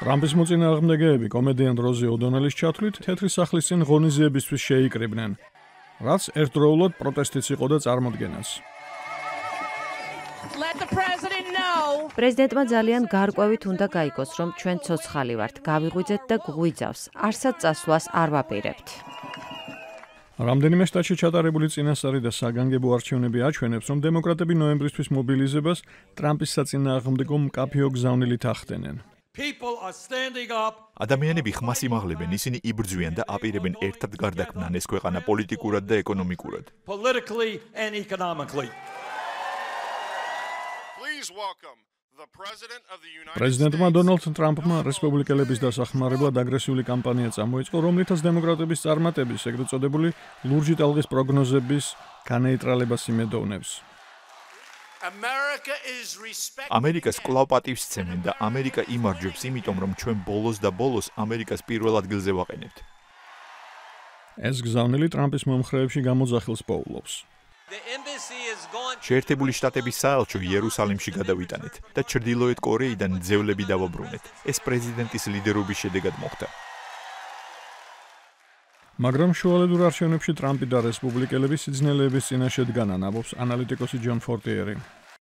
ტრამპის მოწინააღმდეგეები კომედიან როზი ოდონელის ჩათვლით თეთრი სახლის წინ ღონისძიებისთვის შეიკრიბნენ, რაც ერთდროულად პროტესტიც იყო და წარმოდგენაც. პრეზიდენტმა ძალიან გარკვევით უნდა გაიგოს, რომ ჩვენ ცოცხალი ვართ, გავიღვიძეთ და გვიძავს. არსად წასვლას არ ვაპირებთ. რამდენიმე შტატში ჩატარებული წინასწარი და საგანგებო არჩევნები აჩვენებს, რომ დემოკრატები ნოემბრისთვის მობილიზებას ტრამპის საწინააღმდეგო მკაფიო გზავნილით ახდენენ. ადამიანები ხმას იმაღლებენ, ისინი იბრძვიან და აპირებენ ერთად გარდაქმნან ეს ქვეყანა პოლიტიკურად და ეკონომიკურად. პრეზიდენტმა დონალდ ტრამპმა რესპუბლიკელების დასახმარებლად აგრესიული კამპანია წამოიწყო, რომლითაც დემოკრატების წარმატების ეგრეთ წოდებული ლურჯი ტალღის პროგნოზების განეიტრალებას იმედოვნებს. ამერიკას კლავ პატივს ცემენ და ამერიკა იმარჯვებს, იმიტომ რომ ჩვენ ბოლოს და ბოლოს ამერიკას პირველ ადგილზე ვაყენებთ. ეს გზავნილი ტრამპის მომხრეებში გამოძახილს პოულობს. შეერთებული შტატების საელჩო იერუსალიმში გადავიტანეთ და ჩრდილოეთ კორეიდან ძევლები დავაბრუნეთ. ეს პრეზიდენტის ლიდერობის შედეგად მოხდა. მაგრამ შუალედურ არჩევნებში ტრამპი და რესპუბლიკელები სიძნელეების წინაშე დგანან, ამბობს ანალიტიკოსი ჯონ ფორტიერი.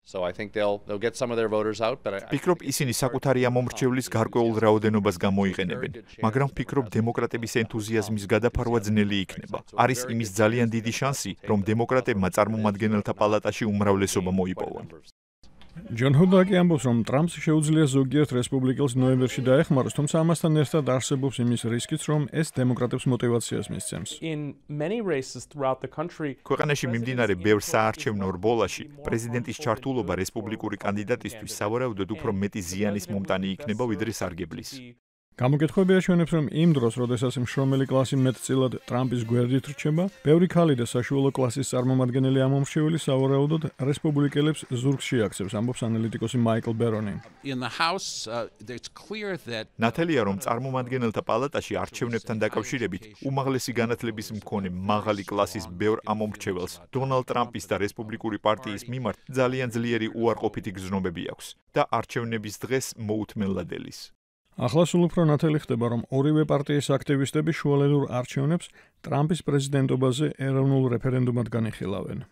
So I think they'll they'll get some of their voters out, but I ფიქრობ ისინი საკუთარი ამომრჩევლის გარკვეულ რაოდენობას გამოიყენებენ, მაგრამ ფიქრობ დემოკრატების ენთუზიაზმის გადაფარვა ძნელი იქნება. არის იმის ძალიან დიდი შანსი, რომ დემოკრატებმა წარმომადგენელთა პალატაში უმრავლესობა მოიპოვონ. ჯონ ჰუდაკი ამბობს, რომ ტრამპს შეუძლია ზოგიერთ რესპუბლიკელს ნოემბერში დაეხმაროს, თუმცა ამასთან ერთად არსებობს იმის რისკიც, რომ ეს დემოკრატებს мотивაციას მისცემს. ქვეყანაში მიმდინარე ბევრ საარჩევნო რბოლაში პრეზიდენტის ჩართულობა რესპუბლიკური კანდიდატისთვის სავარაუდოდ უფრო მეტი ზიანის მომტანი იქნება, ვიდრე სარგებლის. გამოკითხები აჩვენებს, რომ იმ დროს, როდესაც მშრომელი კლასი მეტწილად ტრამპის გვერდით რჩება, ბევრი ქალი და საშუალო კლასის წარმომადგენელი ამომრჩეველი სავარაუდოდ რესპუბლიკელებს ზურგს შეაქცევს, ამბობს ანალიტიკოსი მაიკლ ბერონი. ნათელია, რომ წარმომადგენელთა პალატაში არჩევნებთან დაკავშირებით უმაღლესი განათლების მქონე მაღალი კლასის ბევრ ამომრჩეველს დონალდ ტრამპის და რესპუბლიკური პარტიის მიმართ ძალიან ძლიერი უარყოფითი გზნობები აქვს და არჩევნების დღეს მოუთმენლად ელის. ახლა სულ უფრო ნათელი ხდება, რომ ორივე პარტიის აქტივისტები შუალედურ არჩევნებს ტრამპის პრეზიდენტობაზე ეროვნულ რეფერენდუმად განიხილავენ.